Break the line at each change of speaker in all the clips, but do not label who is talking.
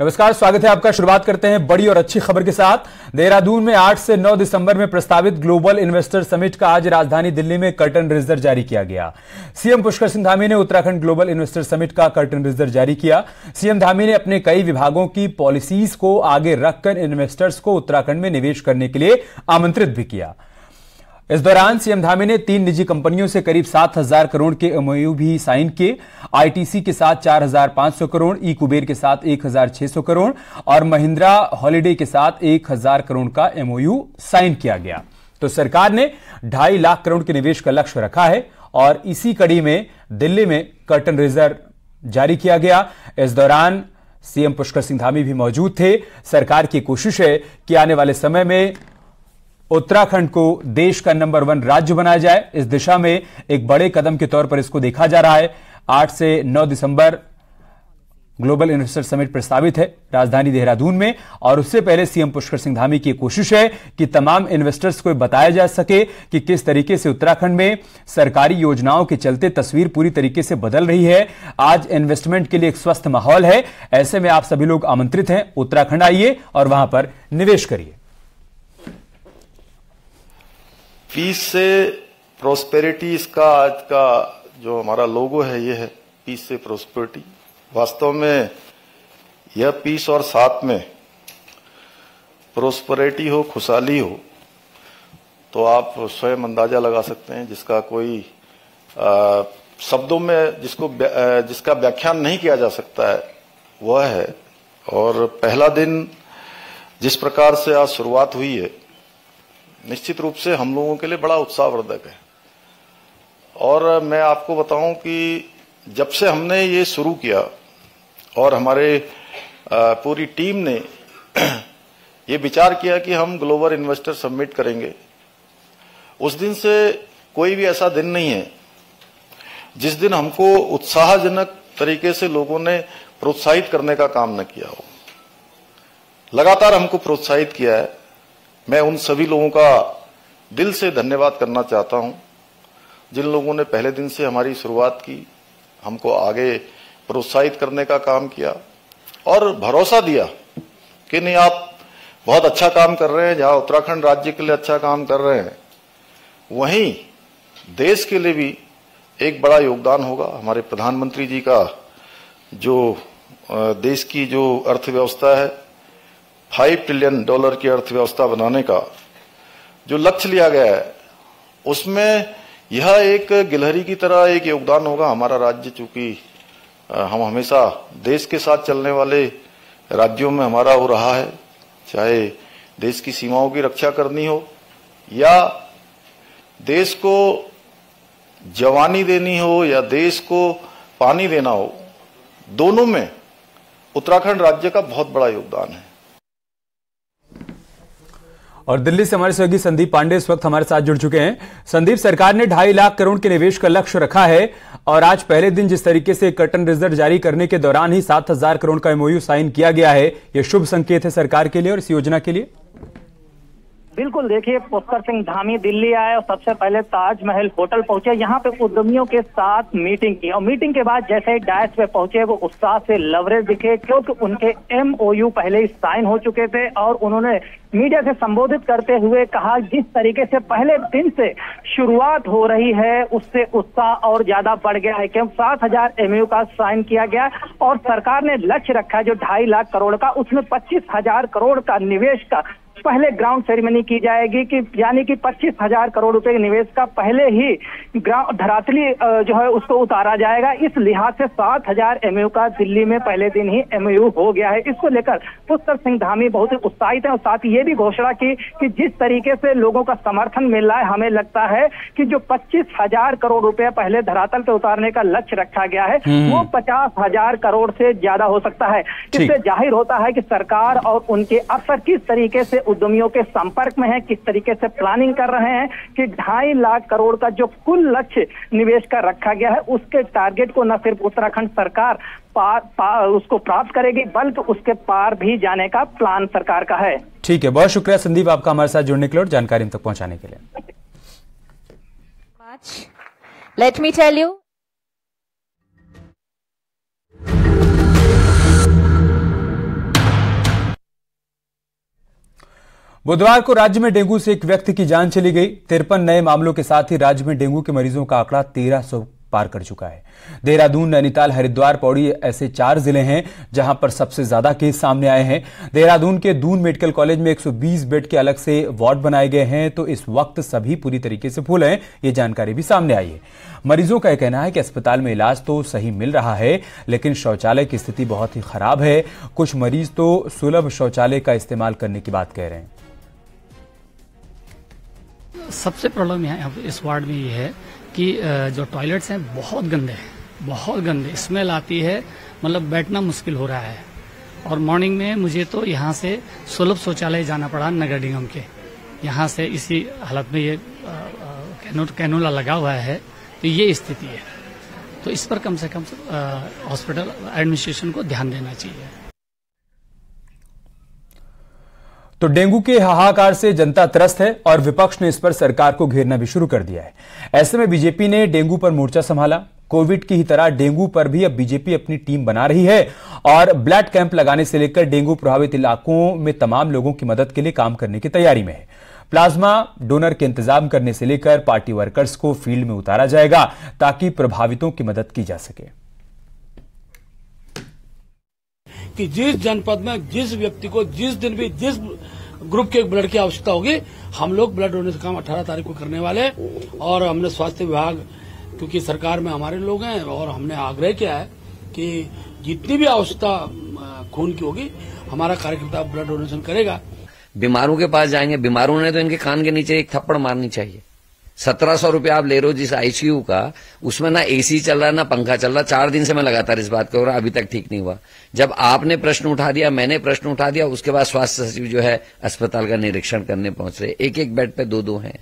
नमस्कार, स्वागत है आपका। शुरुआत करते हैं बड़ी और अच्छी खबर के साथ। देहरादून में 8 से 9 दिसंबर में प्रस्तावित ग्लोबल इन्वेस्टर समिट का आज राजधानी दिल्ली में कर्टन रिज़र्व जारी किया गया। सीएम पुष्कर सिंह धामी ने उत्तराखंड ग्लोबल इन्वेस्टर समिट का कर्टन रिज़र्व जारी किया। सीएम धामी ने अपने कई विभागों की पॉलिसीज़ को आगे रखकर इन्वेस्टर्स को उत्तराखंड में निवेश करने के लिए आमंत्रित भी किया। इस दौरान सीएम धामी ने तीन निजी कंपनियों से करीब सात हज़ार करोड़ के एमओयू भी साइन किए। आईटीसी के साथ चार हज़ार पाँच सौ करोड़ ई कुबेर के साथ एक हज़ार छह सौ करोड़ और महिंद्रा हॉलिडे के साथ एक हज़ार करोड़ का एमओयू साइन किया गया। तो सरकार ने ढाई लाख करोड़ के निवेश का लक्ष्य रखा है और इसी कड़ी में दिल्ली में कर्टन रिज़र्व जारी किया गया। इस दौरान सीएम पुष्कर सिंह धामी भी मौजूद थे। सरकार की कोशिश है कि आने वाले समय में उत्तराखंड को देश का नंबर वन राज्य बनाया जाए। इस दिशा में एक बड़े कदम के तौर पर इसको देखा जा रहा है। 8 से 9 दिसंबर ग्लोबल इन्वेस्टर समिट प्रस्तावित है राजधानी देहरादून में। और उससे पहले सीएम पुष्कर सिंह धामी की कोशिश है कि तमाम इन्वेस्टर्स को बताया जा सके कि किस तरीके से उत्तराखंड में सरकारी योजनाओं के चलते तस्वीर पूरी तरीके से बदल रही है। आज इन्वेस्टमेंट के लिए एक स्वस्थ माहौल है। ऐसे में आप सभी लोग आमंत्रित हैं। उत्तराखंड आइए और वहाँ पर निवेश करिए।
पीस से प्रोस्पेरिटी इसका आज का जो हमारा लोगो है ये है पीस से प्रोस्पेरिटी वास्तव में यह पीस और साथ में प्रोस्पेरिटी हो खुशहाली हो तो आप स्वयं अंदाज़ा लगा सकते हैं जिसका कोई आ, शब्दों में जिसको जिसका व्याख्यान नहीं किया जा सकता है वह है। और पहला दिन जिस प्रकार से आज शुरुआत हुई है निश्चित रूप से हम लोगों के लिए बड़ा उत्साहवर्धक है। और मैं आपको बताऊँ कि जब से हमने ये शुरू किया और हमारे पूरी टीम ने ये विचार किया कि हम ग्लोबल इन्वेस्टर सबमिट करेंगे, उस दिन से कोई भी ऐसा दिन नहीं है जिस दिन हमको उत्साहजनक तरीके से लोगों ने प्रोत्साहित करने का काम न किया हो। लगातार हमको प्रोत्साहित किया है। मैं उन सभी लोगों का दिल से धन्यवाद करना चाहता हूँ, जिन लोगों ने पहले दिन से हमारी शुरुआत की, हमको आगे प्रोत्साहित करने का काम किया और भरोसा दिया कि नहीं, आप बहुत अच्छा काम कर रहे हैं, जहाँ उत्तराखंड राज्य के लिए अच्छा काम कर रहे हैं, वहीं देश के लिए भी एक बड़ा योगदान होगा। हमारे प्रधानमंत्री जी का जो देश की जो अर्थव्यवस्था है फाइव ट्रिलियन डॉलर की अर्थव्यवस्था बनाने का जो लक्ष्य लिया गया है, उसमें यह एक गिलहरी की तरह एक योगदान होगा हमारा राज्य, चूँकि हम हमेशा देश के साथ चलने वाले राज्यों में हमारा हो रहा है, चाहे देश की सीमाओं की रक्षा करनी हो, या देश को जवानी देनी हो, या देश को पानी देना हो, दोनों में उत्तराखंड राज्य का बहुत बड़ा योगदान है।
और दिल्ली से हमारे सहयोगी संदीप पांडे इस वक्त हमारे साथ जुड़ चुके हैं। संदीप, सरकार ने ढाई लाख करोड़ के निवेश का लक्ष्य रखा है और आज पहले दिन जिस तरीके से कटन रिज़ल्ट जारी करने के दौरान ही सात हज़ार करोड़ का एमओयू साइन किया गया है। यह शुभ संकेत है सरकार के लिए और इस योजना के लिए।
बिल्कुल, देखिए, पुष्कर सिंह धामी दिल्ली आए और सबसे पहले ताजमहल होटल पहुँचे। यहाँ पे उद्यमियों के साथ मीटिंग की और मीटिंग के बाद जैसे ही डायस पे पहुँचे, वो उत्साह से लवरेज दिखे क्योंकि उनके एमओयू पहले ही साइन हो चुके थे और उन्होंने मीडिया से संबोधित करते हुए कहा, जिस तरीके से पहले दिन से शुरुआत हो रही है, उससे उत्साह और ज़्यादा बढ़ गया है क्योंकि सात हज़ार एमयू का साइन किया गया और सरकार ने लक्ष्य रखा है, जो ढाई लाख करोड़ का, उसमें पच्चीस हज़ार करोड़ का निवेश का पहले ग्राउंड सेरेमनी की जाएगी कि यानी कि पच्चीस हज़ार करोड़ रुपए के निवेश का पहले ही ग्राउंड धरातली जो है उसको उतारा जाएगा। इस लिहाज से सात हज़ार एमयू का दिल्ली में पहले दिन ही एमयू हो गया है। इसको लेकर पुष्कर सिंह धामी बहुत ही उत्साहित है और साथ ही ये भी घोषणा की कि जिस तरीके से लोगों का समर्थन मिल रहा है हमें लगता है कि जो पच्चीस हज़ार करोड़ रुपए पहले धरातल पे उतारने का लक्ष्य रखा गया है
हम्म।
वो पचास हज़ार करोड़ से ज़्यादा हो सकता है। इससे ज़ाहिर होता है कि सरकार और उनके अफसर किस तरीके से उद्यमियों के संपर्क में है किस तरीके से प्लानिंग कर रहे हैं कि ढाई लाख करोड़ का जो कुल लक्ष्य निवेश का रखा गया है उसके टारगेट को न सिर्फ़ उत्तराखंड सरकार पार, पार उसको प्राप्त करेगी बल्कि उसके पार भी जाने का प्लान सरकार का है।
ठीक है बहुत शुक्रिया संदीप आपका हमारे साथ जुड़ने के लिए और जानकारी तक पहुँचाने के लिए।
लेट मी टेल यू
बुधवार को राज्य में डेंगू से एक व्यक्ति की जान चली गई। तिरपन नए मामलों के साथ ही राज्य में डेंगू के मरीजों का आंकड़ा तेरह सौ पार कर चुका है। देहरादून, नैनीताल, हरिद्वार, पौड़ी ऐसे चार ज़िले हैं जहाँ पर सबसे ज़्यादा केस सामने आए हैं। देहरादून के दून मेडिकल कॉलेज में 120 बेड के अलग से वार्ड बनाए गए हैं तो इस वक्त सभी पूरी तरीके से फुल हैं, ये जानकारी भी सामने आई है। मरीजों का यह कहना है कि अस्पताल में इलाज तो सही मिल रहा है, लेकिन शौचालय की स्थिति बहुत ही खराब है। कुछ मरीज़ तो सुलभ शौचालय का इस्तेमाल करने की बात कह रहे हैं।
सबसे प्रॉब्लम यहाँ इस वार्ड में ये है कि जो टॉयलेट्स हैं बहुत गंदे हैं, बहुत गंदे। स्मेल आती है मतलब बैठना मुश्किल हो रहा है। और मॉर्निंग में मुझे तो यहाँ से सुलभ शौचालय जाना पड़ा नगर निगम के। यहाँ से इसी हालत में ये कैनोला लगा हुआ है तो ये स्थिति है। तो इस पर कम से कम हॉस्पिटल एडमिनिस्ट्रेशन को ध्यान देना चाहिए।
तो डेंगू के हाहाकार से जनता त्रस्त है और विपक्ष ने इस पर सरकार को घेरना भी शुरू कर दिया है। ऐसे में बीजेपी ने डेंगू पर मोर्चा संभाला। कोविड की ही तरह डेंगू पर भी अब बीजेपी अपनी टीम बना रही है और ब्लड कैंप लगाने से लेकर डेंगू प्रभावित इलाकों में तमाम लोगों की मदद के लिए काम करने की तैयारी में है। प्लाज्मा डोनर के इंतज़ाम करने से लेकर पार्टी वर्कर्स को फ़ील्ड में उतारा जाएगा ताकि प्रभावितों की मदद की जा सके।
कि जिस जनपद में, जिस व्यक्ति को, जिस दिन भी, जिस ग्रुप के ब्लड की आवश्यकता होगी, हम लोग ब्लड डोनेशन काम 18 तारीख को करने वाले और हमने स्वास्थ्य विभाग, क्योंकि सरकार में हमारे लोग हैं, और हमने आग्रह किया है कि जितनी भी आवश्यकता खून की होगी, हमारा कार्यकर्ता ब्लड डोनेशन करेगा।
बीमारों के पास जाएँगे। बीमारों ने तो इनके कान के नीचे एक थप्पड़ मारनी चाहिए। सत्रह सौ रुपया आप ले रहे हो जिस आईसीयू का, उसमें ना एसी चल रहा है, ना पंखा चल रहा है। चार दिन से मैं लगातार इस बात कर रहा अभी तक ठीक नहीं हुआ। जब आपने प्रश्न उठा दिया, मैंने प्रश्न उठा दिया, उसके बाद स्वास्थ्य सचिव जो है अस्पताल का निरीक्षण करने पहुँच रहे। एक एक बेड पे दो दो हैं।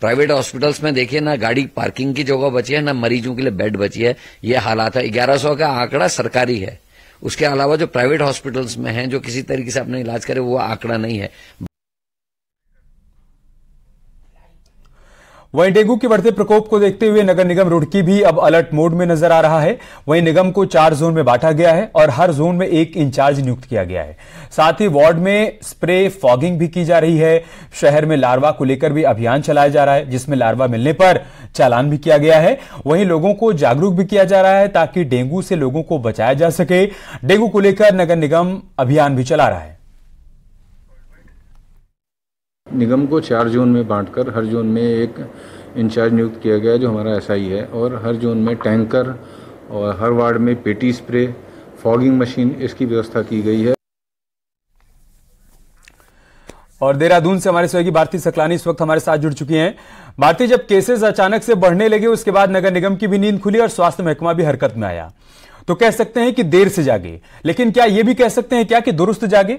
प्राइवेट हॉस्पिटल्स में देखिए ना, गाड़ी पार्किंग की जगह बची है, ना मरीजों के लिए बेड बची है। ये हालात है। ग्यारह सौ का आंकड़ा सरकारी है। उसके अलावा जो प्राइवेट हॉस्पिटल्स में है, जो किसी तरीके से अपना इलाज करे, वो आंकड़ा नहीं है।
वहीं डेंगू के बढ़ते प्रकोप को देखते हुए नगर निगम रुड़की भी अब अलर्ट मोड में नज़र आ रहा है। वहीं निगम को चार जोन में बांटा गया है और हर जोन में एक इंचार्ज नियुक्त किया गया है। साथ ही वार्ड में स्प्रे फॉगिंग भी की जा रही है। शहर में लार्वा को लेकर भी अभियान चलाया जा रहा है, जिसमें लार्वा मिलने पर चालान भी किया गया है। वहीं लोगों को जागरूक भी किया जा रहा है ताकि डेंगू से लोगों को बचाया जा सके। डेंगू को लेकर नगर निगम अभियान भी चला रहा है।
निगम को चार जोन में बांटकर, हर जोन में एक इंचार्ज नियुक्त किया गया जो हमारा एसआई है और हर जोन में टैंकर और हर वार्ड में पेटी स्प्रे, फॉगिंग मशीन इसकी व्यवस्था की गई है।
और देहरादून से हमारे सहयोगी भारती सकलानी इस वक्त हमारे साथ जुड़ चुकी हैं। भारती, जब केसेस अचानक से बढ़ने लगे, उसके बाद नगर निगम की भी नींद खुली और स्वास्थ्य महकमा भी हरकत में आया। तो कह सकते हैं कि देर से जागे, लेकिन क्या यह भी कह सकते हैं क्या कि दुरुस्त जागे?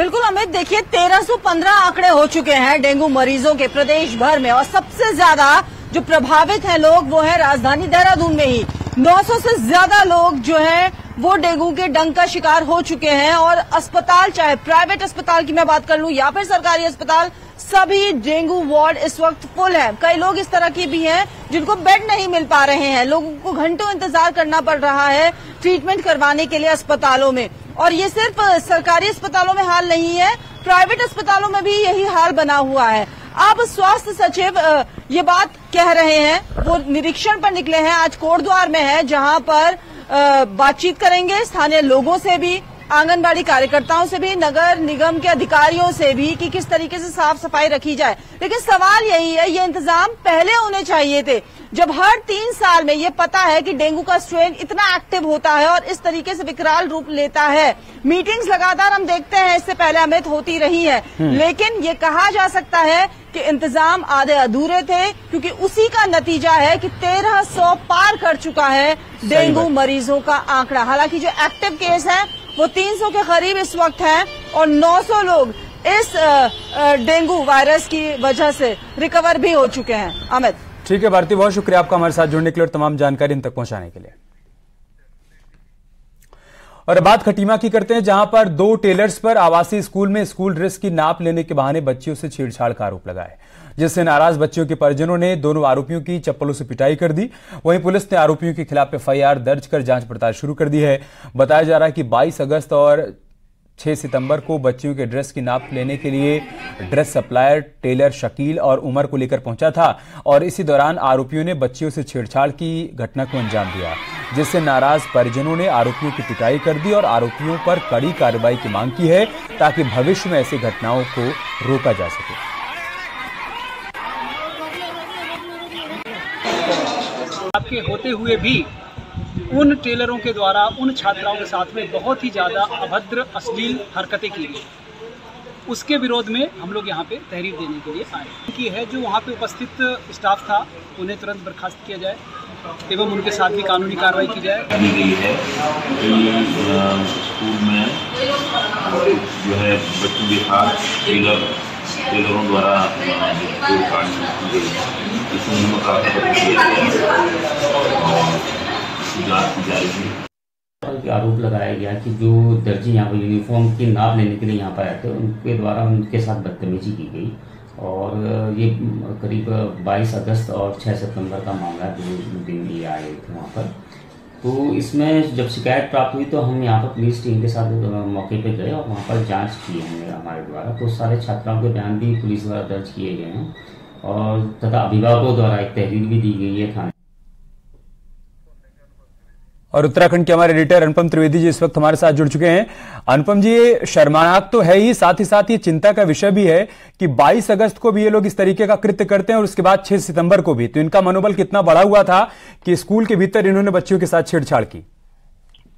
बिल्कुल अमित, देखिए 1315 आंकड़े हो चुके हैं डेंगू मरीजों के प्रदेश भर में और सबसे ज़्यादा जो प्रभावित हैं लोग वो है राजधानी देहरादून में ही। 900 से ज़्यादा लोग जो हैं वो डेंगू के डंग का शिकार हो चुके हैं और अस्पताल, चाहे प्राइवेट अस्पताल की मैं बात कर लूँ या फिर सरकारी अस्पताल, सभी डेंगू वार्ड इस वक्त फुल है। कई लोग इस तरह के भी हैं जिनको बेड नहीं मिल पा रहे हैं। लोगों को घंटों इंतज़ार करना पड़ रहा है ट्रीटमेंट करवाने के लिए अस्पतालों में। और ये सिर्फ़ सरकारी अस्पतालों में हाल नहीं है, प्राइवेट अस्पतालों में भी यही हाल बना हुआ है। अब स्वास्थ्य सचिव ये बात कह रहे हैं, वो निरीक्षण पर निकले हैं, आज कोटद्वार में है, जहाँ पर बातचीत करेंगे, स्थानीय लोगों से भी। आंगनबाड़ी कार्यकर्ताओं से भी नगर निगम के अधिकारियों से भी कि किस तरीके से साफ़ सफ़ाई रखी जाए। लेकिन सवाल यही है ये इंतज़ाम पहले होने चाहिए थे। जब हर तीन साल में ये पता है कि डेंगू का स्ट्रेन इतना एक्टिव होता है और इस तरीके से विकराल रूप लेता है। मीटिंग्स लगातार हम देखते हैं इससे पहले अमित होती रही है। हम्म। लेकिन ये कहा जा सकता है कि इंतज़ाम आधे अधूरे थे क्योंकि उसी का नतीजा है कि 1300 पार कर चुका है डेंगू मरीजों का आंकड़ा। हालाँकि जो एक्टिव केस है वो 300 के करीब इस वक्त है और 900 लोग इस डेंगू वायरस की वजह से रिकवर भी हो चुके हैं। अमित।
ठीक है, भारती, बहुत शुक्रिया आपका हमारे साथ जुड़ने के लिए और तमाम जानकारी इन तक पहुँचाने के लिए। और बात खटीमा की करते हैं, जहाँ पर दो टेलर्स पर आवासीय स्कूल में स्कूल ड्रेस की नाप लेने के बहाने बच्चियों से छेड़छाड़ का आरोप लगाए जिससे नाराज़ बच्चियों के परिजनों ने दोनों आरोपियों की चप्पलों से पिटाई कर दी। वहीं पुलिस ने आरोपियों के खिलाफ एफआईआर दर्ज कर जाँच पड़ताल शुरू कर दी है। बताया जा रहा है कि 22 अगस्त और 6 सितंबर को बच्चियों के ड्रेस की नाप लेने के लिए ड्रेस सप्लायर टेलर शकील और उमर को लेकर पहुँचा था और इसी दौरान आरोपियों ने बच्चियों से छेड़छाड़ की घटना को अंजाम दिया, जिससे नाराज़ परिजनों ने आरोपियों की पिटाई कर दी और आरोपियों पर कड़ी कार्रवाई की मांग की है ताकि भविष्य में ऐसी घटनाओं को रोका जा सके।
आपके होते हुए भी उन टेलरों के द्वारा, उन छात्राओं के साथ में बहुत ही ज़्यादा अभद्र, अश्लील हरकतें की गई। उसके विरोध में हम लोग यहाँ पे तहरीर देने के लिए आए कि है जो वहाँ पे उपस्थित स्टाफ था, उन्हें तुरंत बर्खास्त किया जाए एवं उनके साथ भी कानूनी कार्रवाई की जाए।
की गई है कि स्कूल में, जो है, बच्चों के साथ टेलर, टेलरों द्वारा की जा
आरोप लगाया गया कि जो दर्जी यहाँ पर यूनिफॉर्म की नाप लेने के लिए यहाँ पर आए थे, उनके द्वारा उनके साथ बदतमीजी की गई। और ये करीब 22 अगस्त और 6 सितंबर का मामला दो दिन ये आए थे वहाँ पर। तो इसमें जब शिकायत प्राप्त हुई तो हम यहाँ पर पुलिस टीम के साथ मौके पे गए और वहाँ पर जाँच की हमने हमारे द्वारा। तो सारे छात्राओं के बयान भी पुलिस द्वारा दर्ज किए गए हैं और तथा अभिभावकों द्वारा एक तहरीर भी दी गई है थाने
और उत्तराखंड के हमारे एडिटर अनुपम त्रिवेदी जी इस वक्त हमारे साथ जुड़ चुके हैं। अनुपम जी ये शर्मानाक तो है ही साथ ही साथ ये चिंता का विषय भी है कि 22 अगस्त को भी ये लोग इस तरीके का कृत्य करते हैं और उसके बाद 6 सितंबर को भी। तो इनका मनोबल कितना बढ़ा हुआ था कि स्कूल के भीतर इन्होंने बच्चियों के साथ छेड़छाड़ की?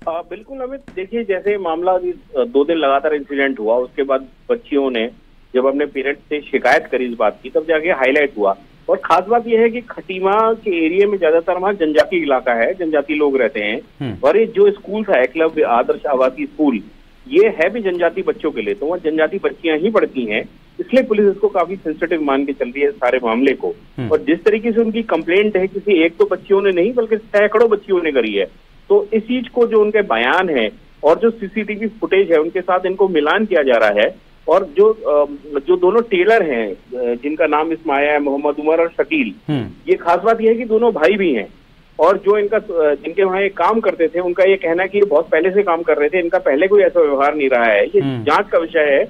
आ, बिल्कुल अमित देखिए जैसे मामला दो दिन लगातार इंसिडेंट हुआ उसके बाद बच्चियों ने जब अपने पेरेंट्स से शिकायत करी इस बात की तब जाके हाईलाइट हुआ और खास बात यह है कि खटीमा के एरिया में ज़्यादातर वहाँ जनजाति इलाका है जनजाति लोग रहते हैं। और ये जो स्कूल था एकलव्य आदर्श आवासीय स्कूल ये है भी जनजाति बच्चों के लिए तो वहाँ जनजाति बच्चियाँ ही पढ़ती हैं। इसलिए पुलिस इसको काफ़ी सेंसिटिव मान के चल रही है सारे मामले को। और जिस तरीके से उनकी कंप्लेंट है किसी एक तो बच्चियों ने नहीं बल्कि सैकड़ों बच्चियों ने करी है। तो इस चीज़ को जो उनके बयान है और जो सीसीटीवी फुटेज है उनके साथ इनको मिलान किया जा रहा है और जो जो दोनों टेलर हैं जिनका नाम इसमें आया है मोहम्मद उमर और शकील ये खास बात यह है कि दोनों भाई भी हैं। और जो इनका जिनके वहाँ ये काम करते थे उनका ये कहना है कि ये बहुत पहले से काम कर रहे थे इनका पहले कोई ऐसा व्यवहार नहीं रहा है। ये जाँच का विषय है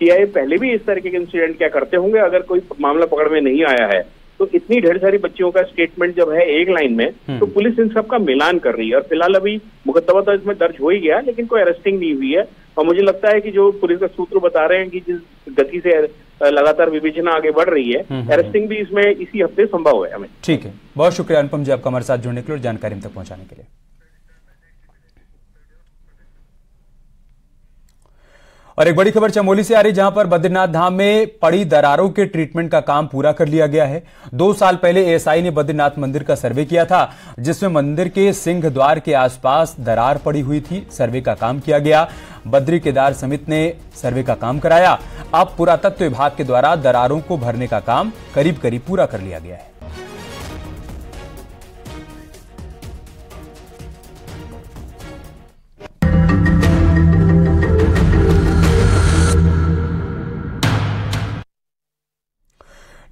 कि ये पहले भी इस तरीके के इंसिडेंट क्या करते होंगे अगर कोई मामला पकड़ में नहीं आया है। तो इतनी ढेर सारी बच्चियों का स्टेटमेंट जब है एक लाइन में तो पुलिस इन सबका मिलान कर रही है। और फ़िलहाल अभी मुकदमा तो इसमें दर्ज हो ही गया लेकिन कोई अरेस्टिंग नहीं हुई है। और मुझे लगता है कि जो पुलिस का सूत्र बता रहे हैं कि जिस गति से लगातार विवेचना आगे बढ़ रही है अरेस्टिंग भी इसमें इसी हफ़्ते संभव है हमें।
ठीक है। बहुत शुक्रिया अनुपम जी आपका हमारे साथ जुड़ने के लिए और जानकारी हम तक पहुँचाने के लिए। और एक बड़ी खबर चमोली से आ रही, जहाँ पर बद्रीनाथ धाम में पड़ी दरारों के ट्रीटमेंट का काम पूरा कर लिया गया है। दो साल पहले एएसआई ने बद्रीनाथ मंदिर का सर्वे किया था, जिसमें मंदिर के सिंह द्वार के आसपास दरार पड़ी हुई थी। सर्वे का काम किया गया। बद्री केदार समिति ने सर्वे का काम कराया। अब पुरातत्व विभाग के द्वारा दरारों को भरने का काम करीब करीब पूरा कर लिया गया है।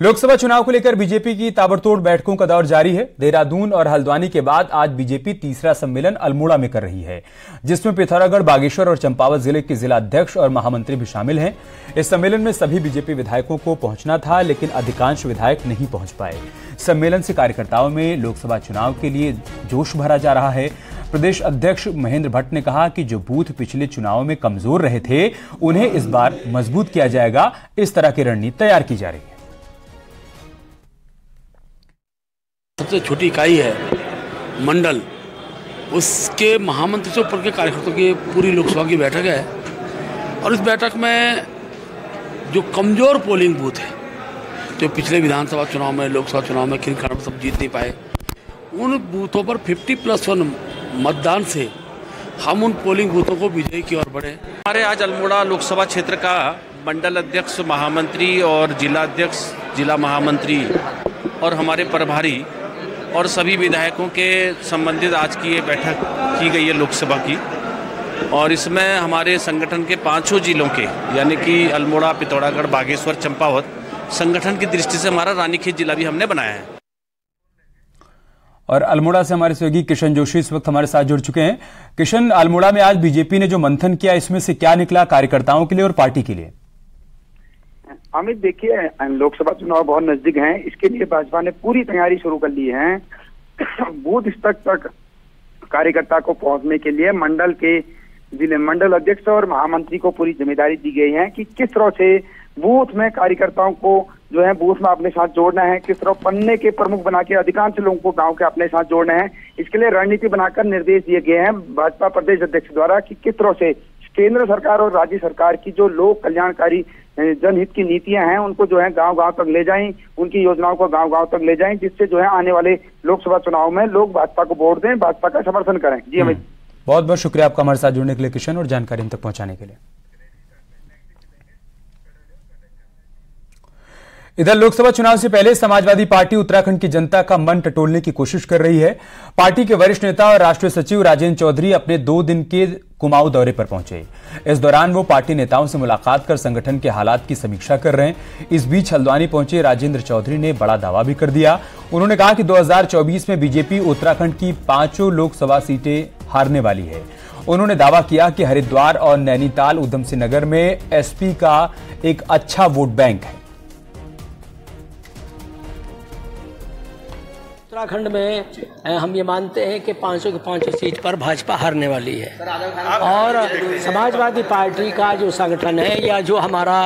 लोकसभा चुनाव को लेकर बीजेपी की ताबड़तोड़ बैठकों का दौर जारी है। देहरादून और हल्द्वानी के बाद आज बीजेपी तीसरा सम्मेलन अल्मोड़ा में कर रही है, जिसमें पिथौरागढ़, बागेश्वर और चंपावत ज़िले के जिला अध्यक्ष और महामंत्री भी शामिल हैं। इस सम्मेलन में सभी बीजेपी विधायकों को पहुँचना था, लेकिन अधिकांश विधायक नहीं पहुँच पाए। सम्मेलन से कार्यकर्ताओं में लोकसभा चुनाव के लिए जोश भरा जा रहा है। प्रदेश अध्यक्ष महेंद्र भट्ट ने कहा कि जो बूथ पिछले चुनाव में कमज़ोर रहे थे, उन्हें इस बार मज़बूत किया जाएगा। इस तरह की रणनीति तैयार की जा रही है।
सबसे छोटी इकाई है, मंडल। उसके महामंत्री से ऊपर के कार्यकर्ताओं की पूरी लोकसभा की बैठक है। और इस बैठक में जो कमज़ोर पोलिंग बूथ है, जो पिछले विधानसभा चुनाव में, लोकसभा चुनाव में खिन खड़ सब जीत नहीं पाए, उन बूथों पर 50 प्लस वन मतदान से हम उन पोलिंग बूथों को विजयी की ओर बढ़े।
हमारे आज अल्मोड़ा लोकसभा क्षेत्र का मंडल अध्यक्ष, महामंत्री और जिला अध्यक्ष, जिला महामंत्री और हमारे प्रभारी और सभी विधायकों के संबंधित आज की ये बैठक की गई है लोकसभा की। और इसमें हमारे संगठन के पाँचों जिलों के, यानी कि अल्मोड़ा, पिथौरागढ़, बागेश्वर, चंपावत, संगठन की दृष्टि से हमारा रानीखेत जिला भी हमने बनाया है।
और अल्मोड़ा से हमारे सहयोगी किशन जोशी इस वक्त हमारे साथ जुड़ चुके हैं। किशन, अल्मोड़ा में आज बीजेपी ने जो मंथन किया, इसमें से क्या निकला कार्यकर्ताओं के लिए और पार्टी के लिए?
अमित, देखिए लोकसभा चुनाव बहुत नज़दीक हैं। इसके लिए भाजपा ने पूरी तैयारी शुरू कर ली है। बूथ स्तर तक कार्यकर्ता को पहुँचने के लिए मंडल के ज़िले मंडल अध्यक्ष और महामंत्री को पूरी ज़िम्मेदारी दी गई है कि किस तरह से बूथ में कार्यकर्ताओं को जो है बूथ में अपने साथ जोड़ना है, किस तरह पन्ने के प्रमुख बना के अधिकांश लोगों को गाँव के अपने साथ जोड़ना है। इसके लिए रणनीति बनाकर निर्देश दिए गए हैं भाजपा प्रदेश अध्यक्ष द्वारा कि किस तरह से केंद्र सरकार और राज्य सरकार की जो लोक कल्याणकारी जनहित की नीतियाँ हैं, उनको जो है गाँव गाँव तक ले जाएँ, उनकी योजनाओं को गाँव गाँव तक ले जाएँ, जिससे जो है आने वाले लोकसभा चुनाव में लोग भाजपा को वोट दें, भाजपा का समर्थन करें। जी, अमित।
बहुत बहुत शुक्रिया आपका हमारे साथ जुड़ने के लिए, किशन, और जानकारी हम तक पहुँचाने के लिए। इधर लोकसभा चुनाव से पहले समाजवादी पार्टी उत्तराखंड की जनता का मन टटोलने की कोशिश कर रही है। पार्टी के वरिष्ठ नेता और राष्ट्रीय सचिव राजेंद्र चौधरी अपने दो दिन के कुमाऊं दौरे पर पहुँचे। इस दौरान वो पार्टी नेताओं से मुलाकात कर संगठन के हालात की समीक्षा कर रहे हैं। इस बीच हल्द्वानी पहुँचे राजेंद्र चौधरी ने बड़ा दावा भी कर दिया। उन्होंने कहा कि 2024 में बीजेपी उत्तराखंड की पाँचों लोकसभा सीटें हारने वाली है। उन्होंने दावा किया कि हरिद्वार और नैनीताल उधम सिंह नगर में एसपी का एक अच्छा वोट बैंक है।
उत्तराखंड में हम ये मानते हैं कि 500 के 500 सीट पर भाजपा हारने वाली है। और समाजवादी पार्टी का जो संगठन है या जो हमारा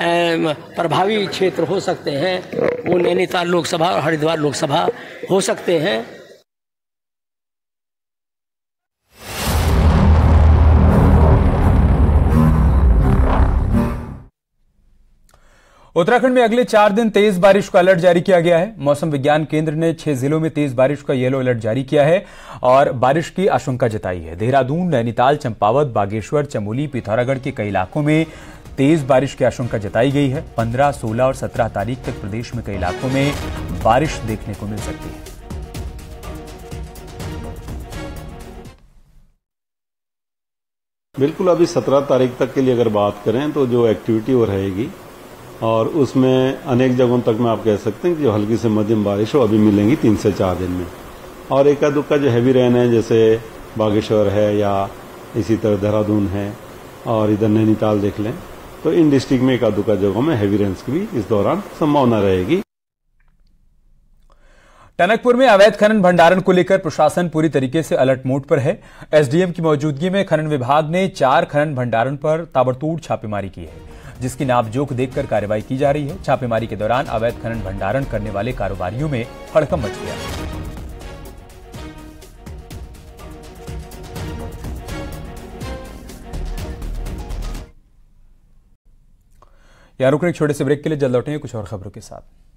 प्रभावी क्षेत्र हो सकते हैं, वो नैनीताल लोकसभा और हरिद्वार लोकसभा हो सकते हैं।
उत्तराखंड में अगले चार दिन तेज बारिश का अलर्ट जारी किया गया है। मौसम विज्ञान केंद्र ने छह जिलों में तेज बारिश का येलो अलर्ट जारी किया है और बारिश की आशंका जताई है। देहरादून नैनीताल चंपावत बागेश्वर चमोली पिथौरागढ़ के कई इलाकों में तेज बारिश की आशंका जताई गई है। 15, 16 और 17 तारीख तक प्रदेश में कई इलाकों में बारिश देखने को मिल सकती है।
बिल्कुल अभी 17 तारीख तक के लिए अगर बात करें तो जो एक्टिविटी वो रहेगी और उसमें अनेक जगहों तक में आप कह सकते हैं कि जो हल्की से मध्यम बारिश हो, अभी मिलेंगी तीन से चार दिन में। और एका दुक्का जो हैवी रेन है, जैसे बागेश्वर है या इसी तरह देहरादून है और इधर नैनीताल देख लें तो इन डिस्ट्रिक्ट में एका दुक्का जगहों में हैवी रेन्स की भी इस दौरान संभावना रहेगी।
टनकपुर में अवैध खनन भंडारण को लेकर प्रशासन पूरी तरीके से अलर्ट मोड पर है। एसडीएम की मौजूदगी में खनन विभाग ने चार खनन भंडारण पर ताबड़तोड़ छापेमारी की है। जिसकी नापजोक देखकर कार्रवाई की जा रही है। छापेमारी के दौरान अवैध खनन भंडारण करने वाले कारोबारियों में हड़कम मच गया। यहाँ रुकने छोटे से ब्रेक के लिए जल्द लौटेंगे कुछ और खबरों के साथ।